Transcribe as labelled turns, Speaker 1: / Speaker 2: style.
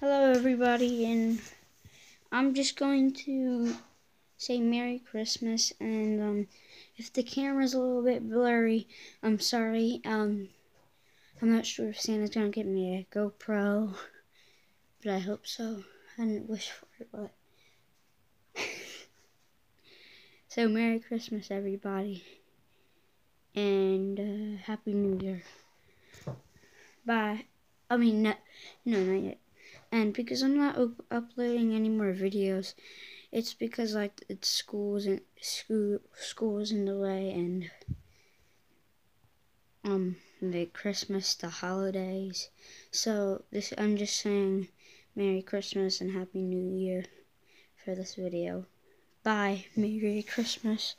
Speaker 1: Hello, everybody, and I'm just going to say Merry Christmas. And um, if the camera's a little bit blurry, I'm sorry. Um, I'm not sure if Santa's gonna get me a GoPro, but I hope so. I didn't wish for it, but so Merry Christmas, everybody, and uh, Happy New Year. Bye. I mean, no, no, not yet. And because I'm not up uploading any more videos, it's because like it's schools and school schools in the way and um the Christmas, the holidays. So this I'm just saying Merry Christmas and Happy New Year for this video. Bye. Merry Christmas.